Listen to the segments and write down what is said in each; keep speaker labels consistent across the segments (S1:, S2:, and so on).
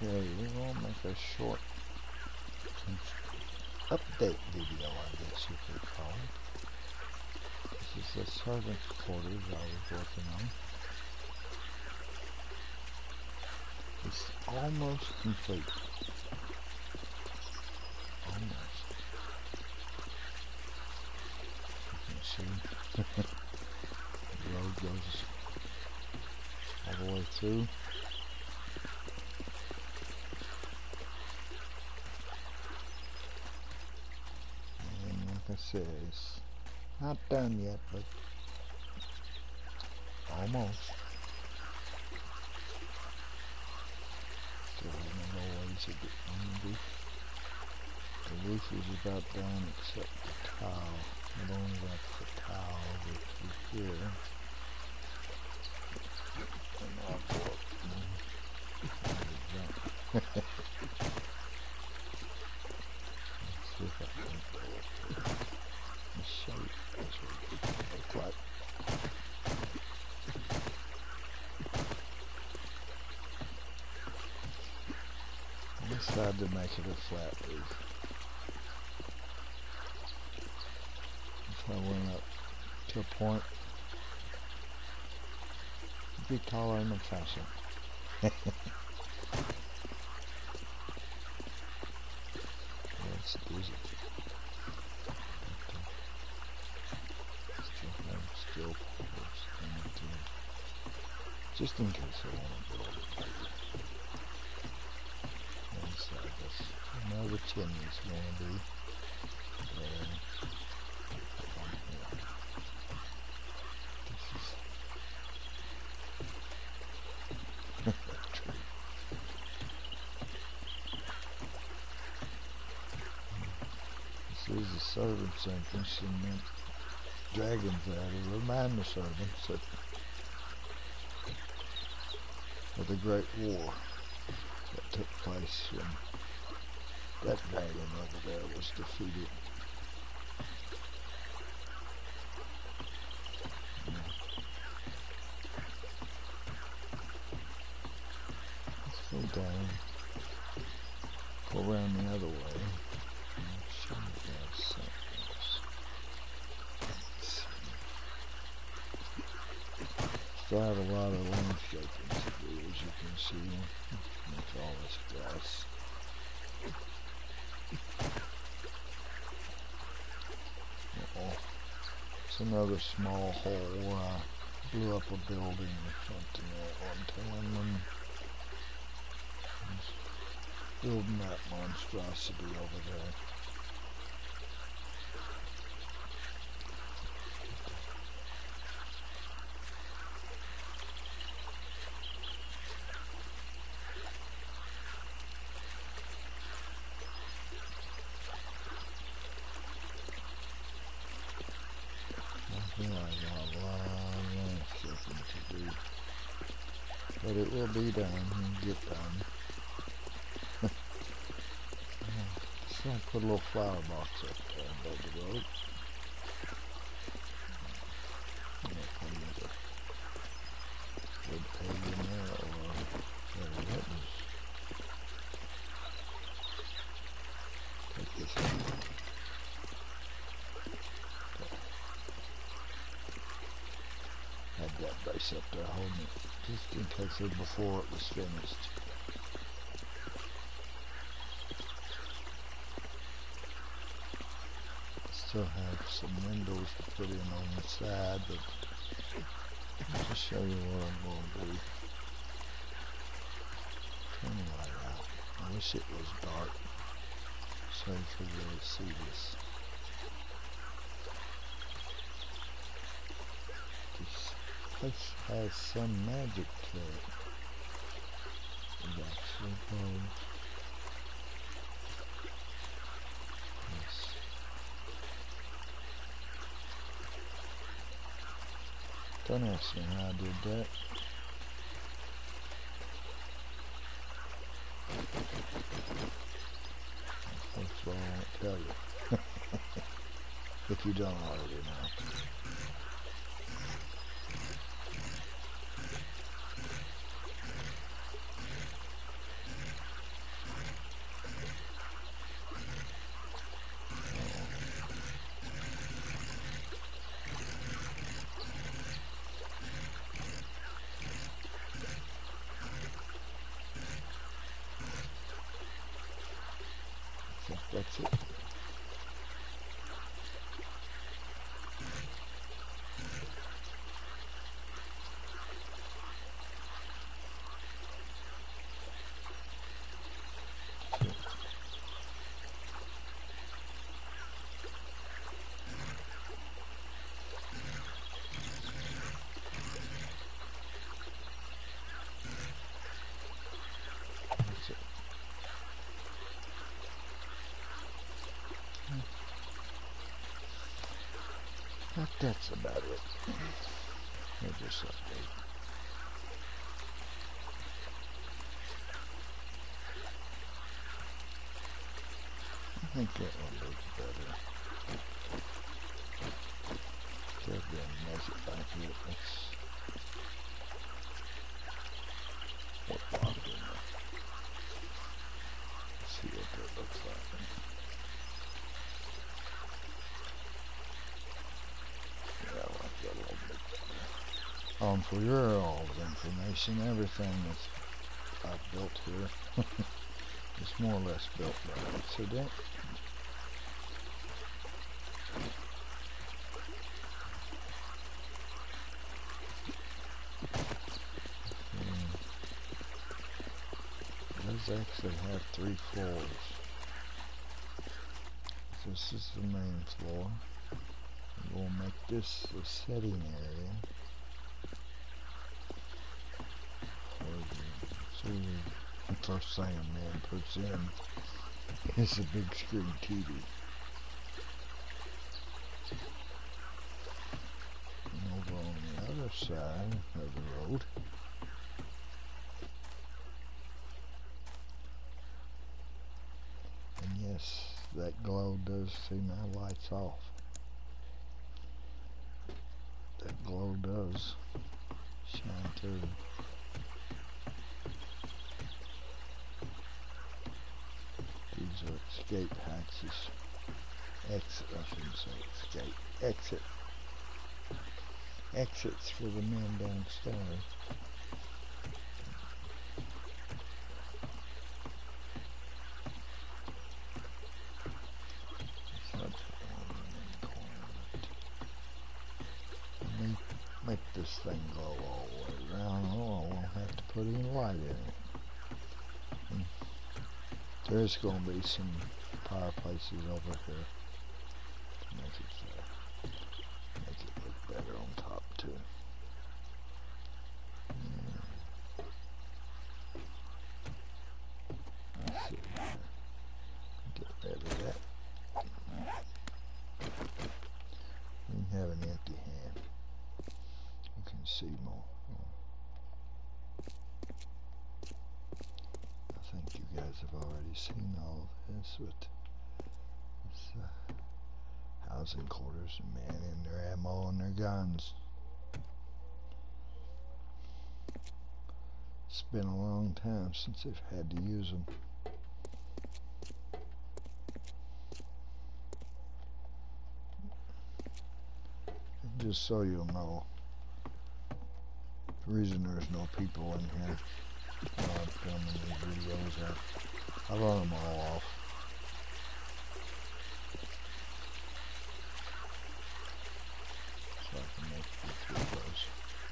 S1: Okay, we will make a short update video, I guess you could call it. This is the servant's quarters I was working on. It's almost complete. Almost. You can see the road goes all the way through. It's not done yet, but almost. Still a little ways get the roof. The roof is about done except the tile. It only got the tile over here. And I'll go up and and jump. Let's see if I can go up there. Let's show you that's what it look like. Decided to make it a flat roof. If I went up to a point, be taller than the castle. That's dizzy. Still still in uh, Just in case I want to build it bigger. Inside this, I know the chimney's going to be there. Up on here. This is. This is the servants' entrance and then dragons to remind the servants of the Great War that took place when that dragon over there was defeated. Let's go down, go around the other way. Still have a lot of landscaping to do, as you can see, with all this grass. Another small hole I blew up a building or something at one time was building that monstrosity over there. I feel like I got a lot of landscaping to do. But it will be done and get done. So I put a little flower box up there above the road. I'm gonna put another wood peg in there or there it is. Take this out. Had that bicep there holding it just in case of before it was finished. Still have some windows to put in on the side, but I'll just show you what I'm going to do. Turn the light out. I wish it was dark so you could really see this. This place has some magic to it. Actually. Don't ask me how I did that. Of all, I won't tell you. if you don't already That's it. That's about it. Just update. I think that one looks better. A mess it back. Let's what block in there. See what that looks like. Yeah, I like that a little bit for your all's information, everything that's I've built here is more or less built by accident. Hmm. It does actually have three floors. This is the main floor. We'll make this the setting area. for the first thing a man puts in It's a big screen TV. And over on the other side of the road And yes, that glow does see my lights off. That glow does shine through. Are escape hatches. Exit, I shouldn't say escape. Exit. Exits for the men downstairs. Me make this thing glow all the way around. Oh, I won't have to put any light in it. There's going to be some fireplaces over here. Make it uh, make it look better on top too. Hmm. Let's see here. Get rid of that. You have an empty hand. You can see more. I think you guys all this with this uh, housing quarters and men and their ammo and their guns. It's been a long time since they've had to use them. Just so you'll know, the reason there's no people in here while I'm filming these videos, I, I run them all off. So I can make these videos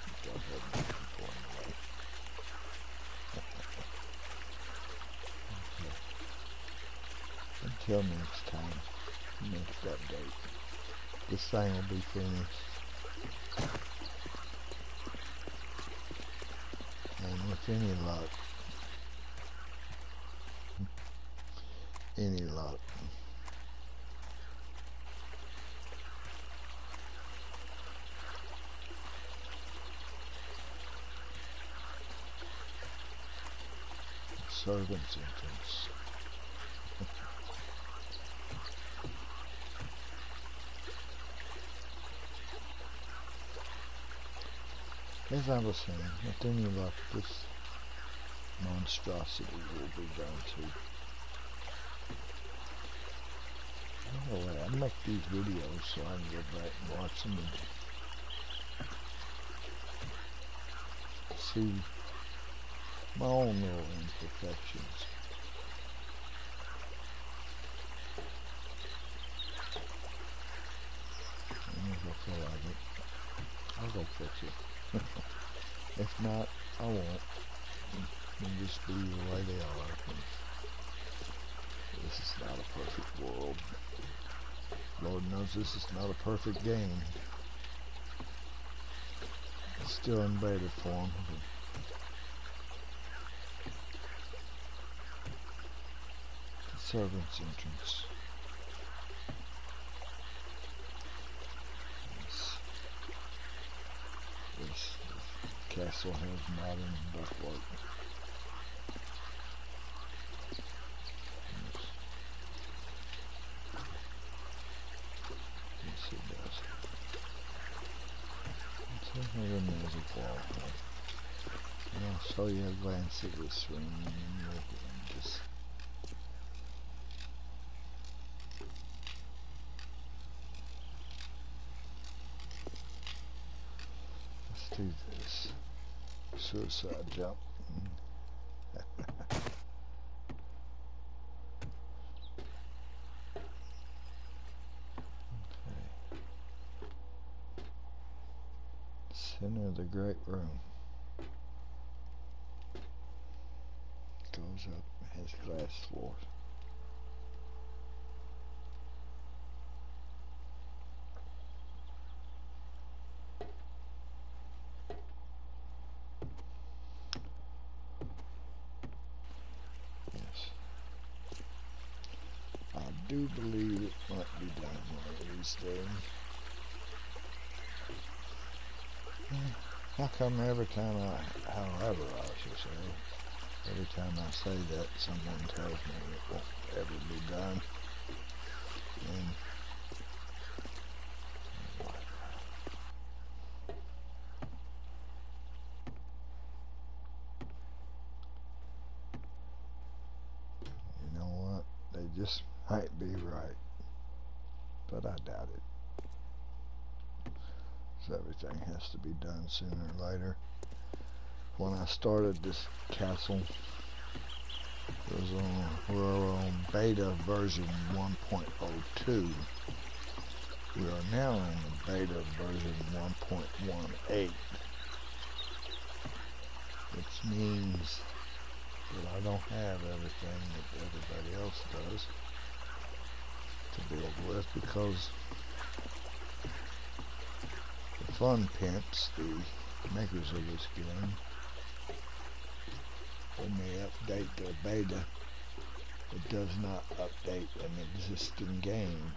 S1: without having people in the way. okay. Until next time, next update, this thing will be finished. And with any luck, any luck, servant's entrance. As I was saying, with any luck, this monstrosity will be done By the way, I make these videos so I can go back and watch them and see my own little imperfections. And if I feel like it, I'll go fix it. if not, I won't. And just be the way they are. This is not a perfect world. Lord knows this is not a perfect game. It's still in beta form. The servant's entrance. This, this, castle has modern ductwork. Oh, you a glance at this room and then you'll just Let's do this. Suicide jump. center of the great room. Goes up, has glass floors. Yes. I do believe it might be done one of these days. How come every time I, however I should say, every time I say that someone tells me it won't ever be done? And you know what? They just might be right. But I doubt it So everything has to be done sooner or later. When I started this castle, it was on, we were on beta version 1.02. We are now in the beta version 1.18, which means that I don't have everything that everybody else does to build with because the Fun Pimps, the makers of this game, when they update their beta, it does not update an existing game.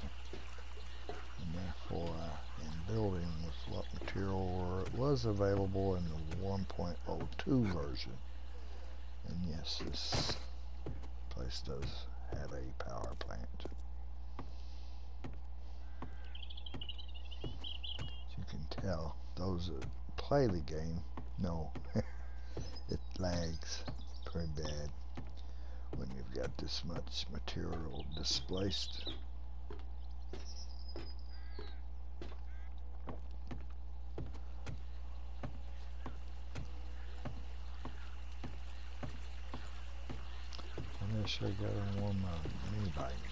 S1: And therefore, I am building with what material was available in the 1.02 version. And yes, this place does have a power plant. Tell those that play the game know it lags pretty bad when you've got this much material displaced. Wish I got one of my mini.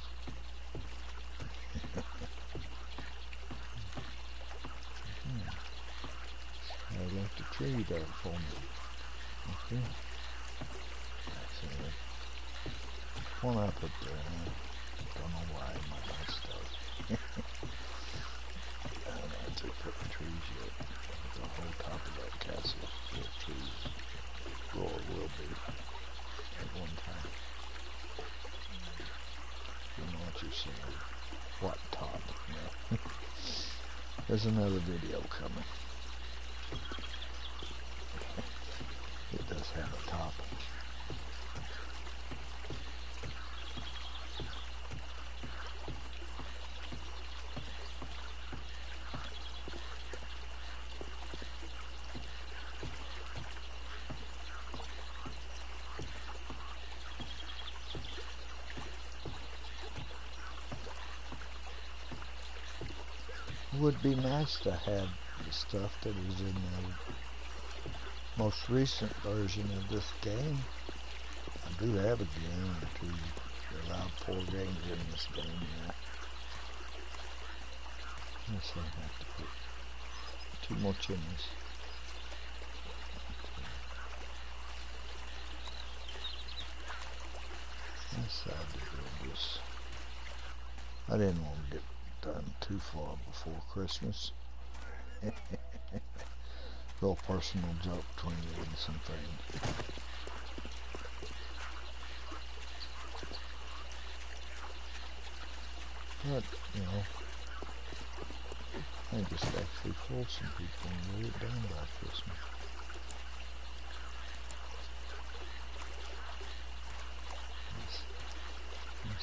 S1: A tree there for me. Okay. It. One I put there. I don't know why my nice stuff. I don't know to put the trees yet. The whole top of that castle full of trees. Or will be at one time. You know what you're saying. What top? Yeah. There's another video coming. Would be nice to have the stuff that is in the most recent version of this game. I do have a game or two. There are four games in this game now. Yes, I have to put two more chimneys. Yes, I did this. I didn't want to get done too far before Christmas. Little personal joke between you and some friends. But, you know, I just actually fool some people and get it done by Christmas.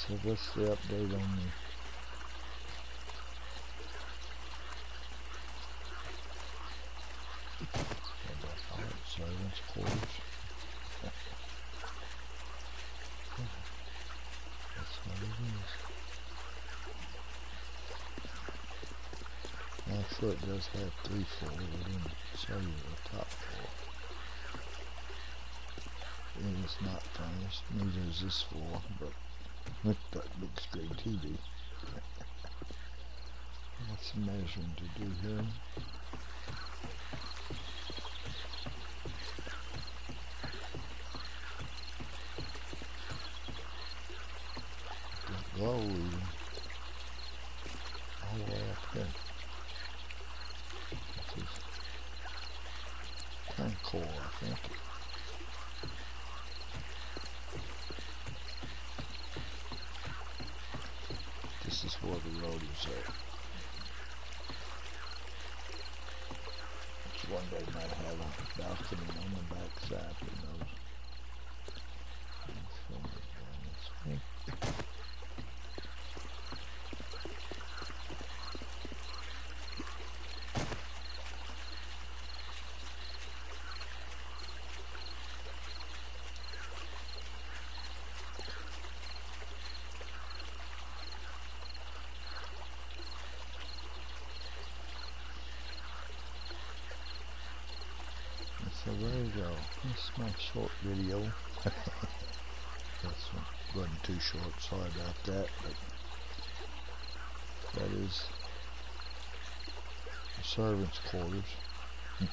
S1: So what's the update on the servants quarters? That's what it is. Does have three floors, I didn't show you the top floor. It is not furnished, neither is this floor, but with that big screen TV. What's some measuring to do here. Got glow reading all the way up here. This is tank core, I think. This is where the road is at. Which one day might have a balcony on the back side, who knows. Let's film it down this way. So there you go. This is my short video. That's wasn't too short, sorry about that, but that is the servants' quarters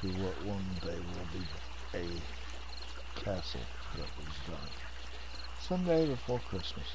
S1: to what one day will be a castle that was done someday before Christmas.